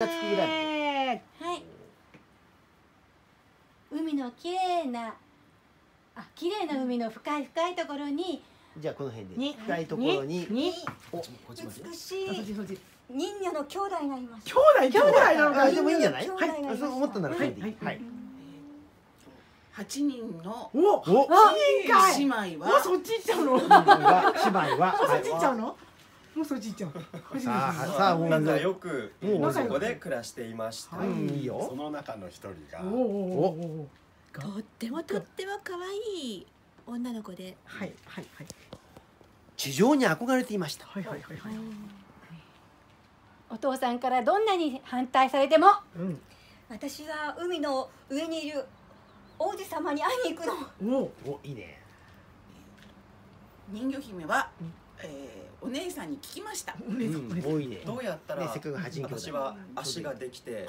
がつくぐらい。はい。海の綺麗なあ綺麗な海の深い深いところにじゃあこの辺で。に深いところににおこっちまで美しい人魚の兄弟がいます。兄弟兄弟なのかあでもいいんじゃない？兄弟がいそう思ったならそれでいい。はい。はい。八人のおお姉妹もうはそっち行っちゃうの？姉妹は そっち行っちゃうはのもうそっち行っちゃう初さあさあもう仲良くもうそこで暮らしていました。い。うんいいそよの中の一人が。おおおおおとってもとっても可愛い女の子で。はいはいはい。地上に憧れていました。はいはいはい。はいお父さんからどんなに反対されてもうん。私は海の上にいる王子様に会いに行くの。おおいいね。人魚姫は、えー、お姉さんに聞きました。多いねどうやったらねせっかく八人兄弟私は足ができて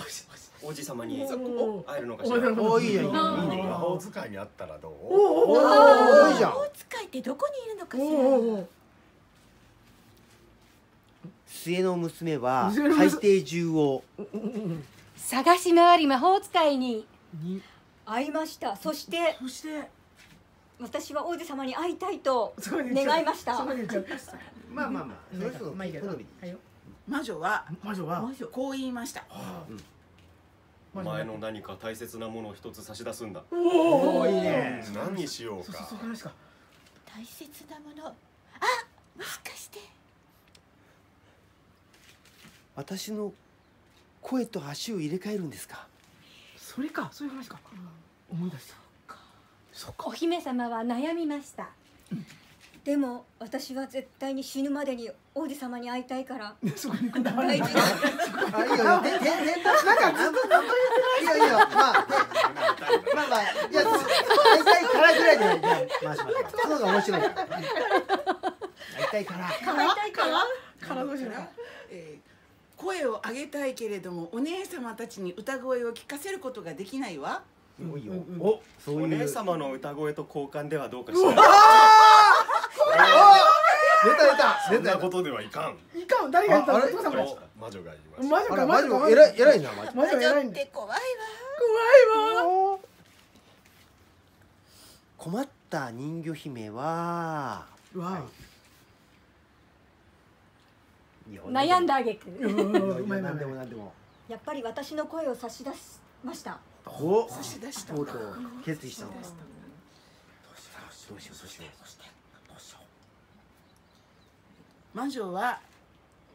王子様にお会えるのかしら。おなるほどおいいね魔法使いに会ったらどうおおおおおいいじゃん大使いってどこにいるのかしおらおお末の娘は海娘底中を探し回り魔法使いにに会いましたそしてそして私は王子様に会いたいと願いました。まあまあまあその人のまあいいけど好み魔女は魔女はこう言いました。お前の何か大切なものを一つ差し出すんだ。おおーいいね。何にしようか。大切なもの。あもしかして。私の声と足を入れ替えるんですか？それかそういう話か。思い出したお姫様は悩みました。でも私は絶対に死ぬまでに王子様に会いたいから。そこにこだい。いよてててなんかずっとい。いよいいよまあまあまあいや大体からぐらいでじゃあましょうその方が面白いから。大体から？からからから。どうしようかえー声を上げたいけれどもお姉様たちに歌声を聞かせることができないわおいいようん。うんおそういう。お姉様の歌声と交換ではどうかしら。出た出た。そんなことではいかん。いかん。誰が言ったの？父さんがと魔女が言いました。魔女あらマジか魔女か偉い偉いなマジ魔女偉いんだ。怖いわ。怖いわ。困った人魚姫は。わ悩んだあげく。おうまいまい何でも何でも。やっぱり私の声を差し出しましたお差し出したとうとう決意したのどうしようどうし。ようどうしよ魔女は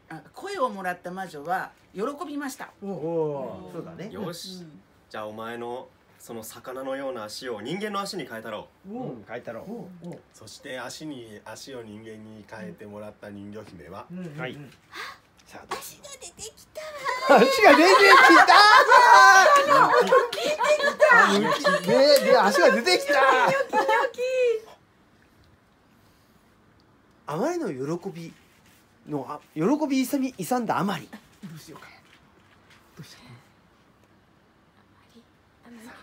あ声をもらった魔女は喜びましたうおおそうだねよし。じゃあお前のその魚のような足を人間の足に変えたろう。うん書いたろおうおうそして足に足を人間に変えてもらった人魚姫は。うんうんはいうん。さあどう足が出てきた。足が出てきたねで足が出てきたあまりの喜びのあ喜び勇み勇んだあまり。どうしようか。どうしよ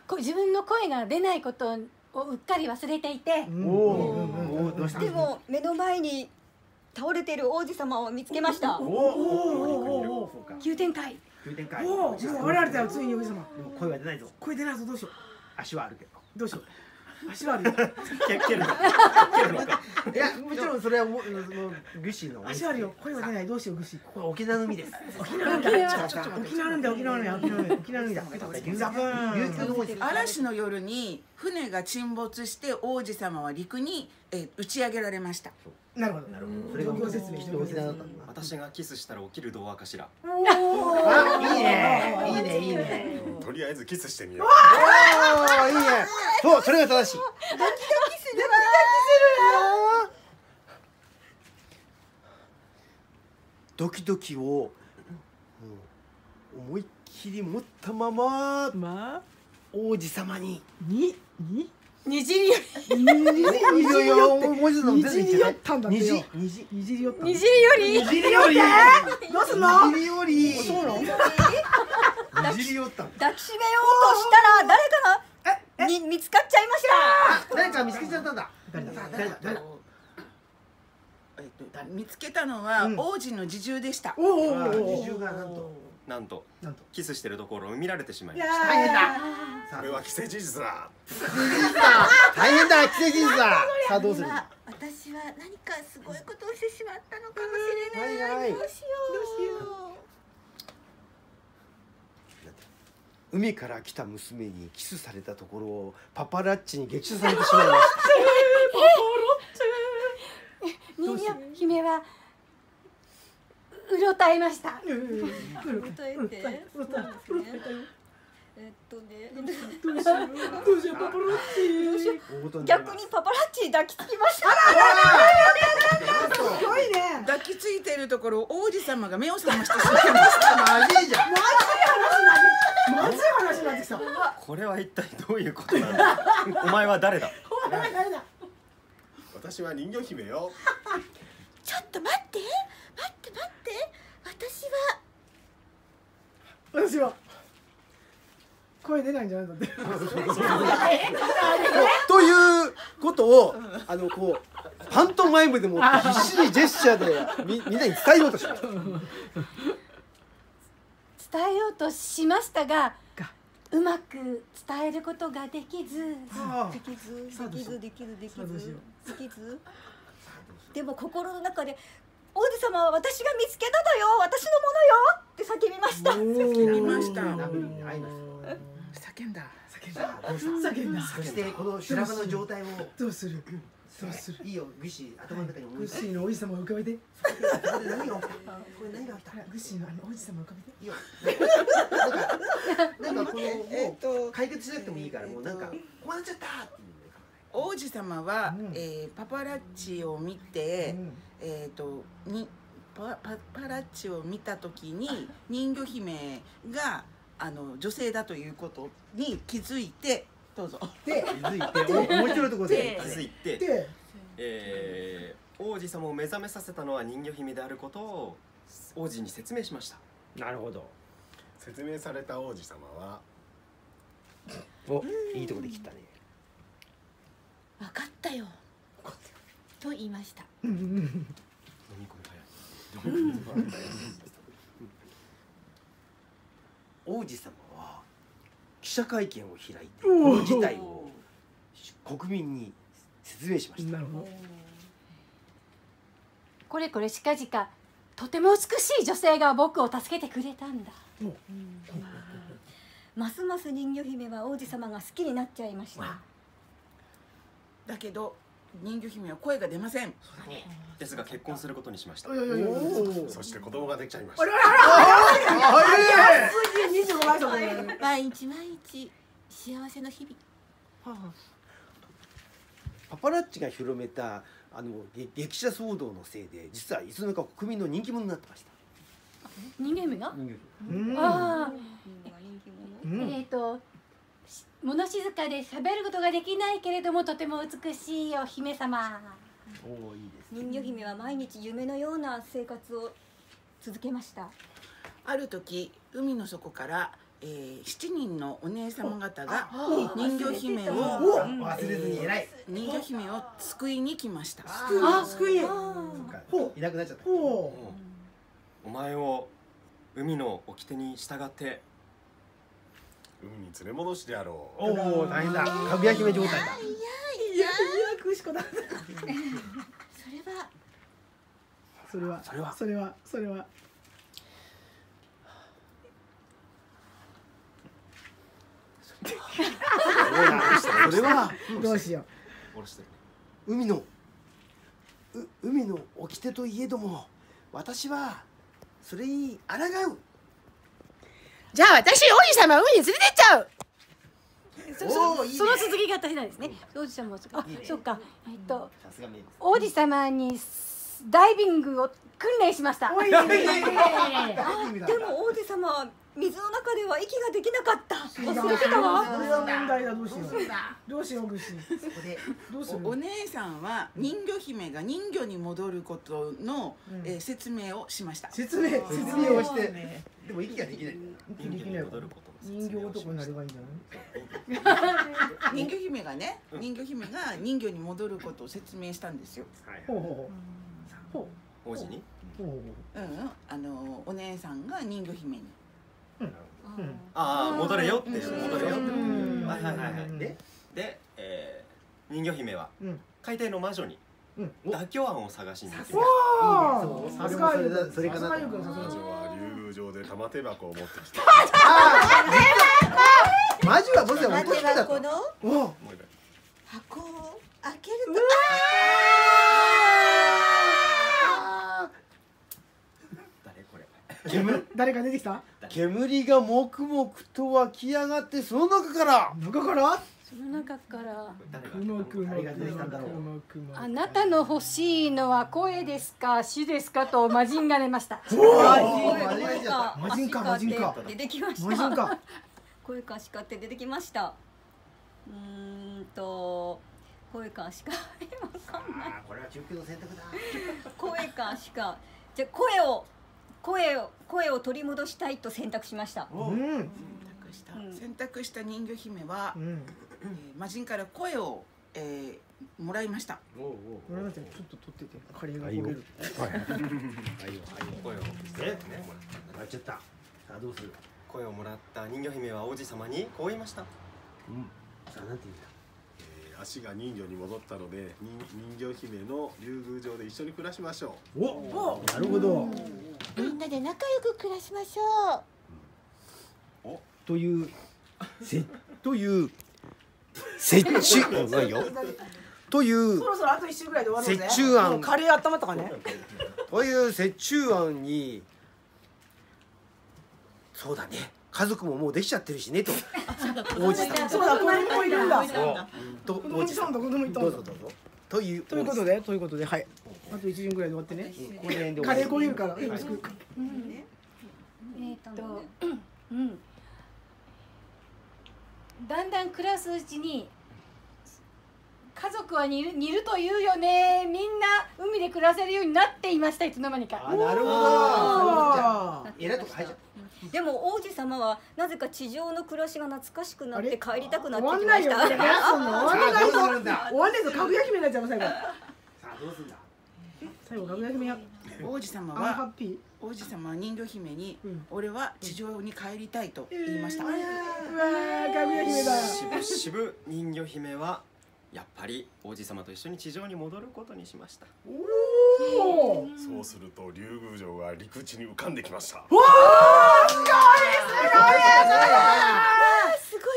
こう自分の声が出ないことをうっかり忘れていて。ううんでも目の前に倒れている王子様を見つけました。おおおおおおそうか急展開急展開。おおでも我々だよついにお姫様でも声は出ないぞ。声出ないぞどうしよう。足はあるけど。どうしよう。足はあるよ。け蹴るのか。蹴るのか。いやもちろんそれはもうそのグシの足あるよ。声は出ないどうしようぐしこれ沖縄の海です。沖縄なんだ。沖縄なんだ沖縄なんだ沖縄なんだ沖縄なんだ。ザブーン嵐の夜に船が沈没して王子様は陸に、えー打ち上げられました。なるほど。なるほど。それが状況説明して沖縄だった私がキスしたら起きる童話かしら。あ いいねいいねいいね。とりあえずキスしてみよう。おー。いいねそうそれが正しいドキドキを、うん思いっきり持ったまままあ王子様に。にに？にじりよにじいやいやいや文字のにじり寄ったんだってよ。虹虹にじり寄ったにじりより虹りよりどうすんの？虹りより。そうなの虹り。よった抱きしめようとしたら誰かがに見つかっちゃいました。誰か見つけちゃったんだ？誰だ？誰だ？誰だ？えっと見つけたのはうん。王子の侍従でした、おおおおあーお二重がなんとなんとなんと。キスしてるところを見られてしまいいました。や大変だ。それは既成事実だ。大変だ奇跡実だ。さあどうする？私は何かすごいことをしてしまったのかもしれない、はいはい。どうしよう。海から来た娘にキスされたところをパパラッチに撃墜されてしまいまし 人魚姫はうろたえました。歌えてそうですねえっとねどうしようどうしようパパラッチた大事になります逆にパパラッチ抱きつきましたすごいね抱きついているところ王子様が目を覚ましてしまいましたまずいじゃん。まずい話になってきたこれは一体どういうことなん。だお前は誰だお前誰だ私は人魚姫よちょっと待って待って私は私は。声出ないんじゃないんだってということをあのこうパントマイムでも必死にジェスチャーでみみんなに伝えようとしました伝えようとしましたががうまく伝えることができずあできずできずできずできずできず。でも心の中で王子様は私が見つけただよ。私のものよ。って叫びました。叫びました。叫んだ。叫んだ。叫んだ。そしてこの修羅場の状態を。どうする？どうする？いいよグッシー頭の中に思グシーの王子様を浮かべて。ここで何が起きたこれ何が起きた？グッシーのあの王子様を浮かべて。いいよ。なんかこのえっもうと解決しなくてもいいからもうなんかこうなっちゃった王子様は、うん。えーパパラッチを見て、うん。えっ、とにパパパラッチを見た時に人魚姫があの女性だということに気づいてどうぞ。で気づいてお面白いところで気づいて、でえー王子様を目覚めさせたのは人魚姫であることを王子に説明しました。なるほど。説明された王子様はおいいところで切ったね分かったよ。と言いました。王子様は記者会見を開いてこの事態を国民に説明しました。なるほど。これこれ近々とても美しい女性が僕を助けてくれたんだ。ますます人魚姫は王子様が好きになっちゃいましただけど人魚姫は声が出ません。ですが結婚することにしました。そして子供ができちゃいました。毎日毎日幸せの日々。パパラッチが広めたあのげ激写騒動のせいで実はいつの間にか国民の人気者になってました。人間姫が、人うんああうえんっ、とし物静かで喋ることができないけれどもとても美しいお姫様。気おおいいですね。人魚姫は毎日夢のような生活を続けました。ある時海の底から、えー、7人のお姉様方が人魚姫をお忘れずに偉い。人魚姫を救いに来ました。あ救い。いなくなっちゃった。ほお前を海の掟に従って海に連れ戻してやろう。おお大変だ。かぐや姫状態だ。ういやいやくしこだそれはそれはそれはそれはそれはそれはどうしよ下ろして海のう海の掟といえども私はそれに抗うじゃあ私王子様海に連れてっちゃう。そおーいいね。その続きが大変なんですね。王子様もあそうか。えっと王子様にスダイビングを訓練しました。でも王子様は水の中では息ができなかった。忘れてたわ。これは問題だ。どうしよう。どうしようぐしそこでどうする？おお姉さんは人魚姫が人魚に戻ることの、うん。えー説明をしました。説明説明をして。でも息ができない。人魚に戻ることの説明を人形男になればいいんじゃない？人魚姫がね人魚姫が人魚に戻ることを説明したんですよ。ほうほうほう。王子に？ほううん、あのお姉さんが人魚姫にああ戻れよって戻れよってう。ん。はいはいはいはい。うん。でで、えー、人魚姫はうん。海底の魔女にうん。妥協案を探しに行きますおそうさすがゆうくん。それかな魔女は竜宮城で玉手箱を持ってきた。マジはボスは待て怒ってたと。ばこのおもう。一回箱を開けると。誰これ。煙 誰か出てきた？煙が黙々と湧き上がってその中から。中から？その中から。あなたの欲しいのは声ですか死ですかと魔人が出ました魔人か魔人か出てきました魔人か声かしかって出てきましたうーんと声かしかわかんないこれは中級の選択だ声かしかじゃあ声を声を声を取り戻したいと選択しました。うん。選択した。うん。選択した人魚姫はう、ん。えー魔人から声を、えー、もらいました。おうおうこれだってちょっと取っててカレーが焦げる声をねなっちゃったさあどうする声をもらった人魚姫は王子様にこう言いました。うん。さあなんて言うんだえー足が人魚に戻ったので人人魚姫の竜宮城で一緒に暮らしましょお。なるほどみんなで仲良く暮らしましょう。というせという折衷ないよ。というそろそろあと一週ぐらいで終わる案カレー温まったかねという折衷案にそうだね。家族ももうできちゃってるしねと。王子様そうだ子供もいるんだ。と子供いたんだ子供いたんだ。どうぞどうぞというということでということではい。あと一時ぐらいで終わってね。この辺で終カレー焦げるからよろしくえっ、と、うん、だんだん暮らすうちに家族は似る似るというよね。みんな海で暮らせるようになっていました。いつの間にか。あなるほど。あえらいとこ入っちゃうでも王子様はなぜか地上の暮らしが懐かしくなって帰りたくなって終わんないよきました。これどうすんの終わんないぞ 終わんないぞ。かぐや姫になっちゃう最後さあどうするんだ？最後かぐや姫や王子様はッピー。王子様は人魚姫に、うん。俺は地上に帰りたいと言いました、うわーかぐや姫だ。しぶしぶ人魚姫はやっぱり王子様と一緒に地上に戻ることにしました。おおうそうすると竜宮城が陸地に浮かんできました。すご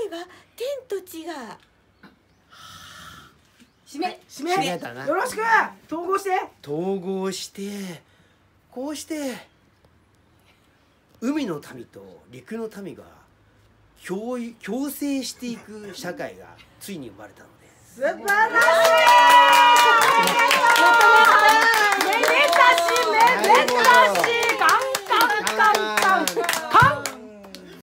いわ。天と地が締め締め。締めだな。よろしく。統合して。統合してこうして海の民と陸の民が共い共生していく社会がついに生まれたの。で素晴らしい。めでたしめでたし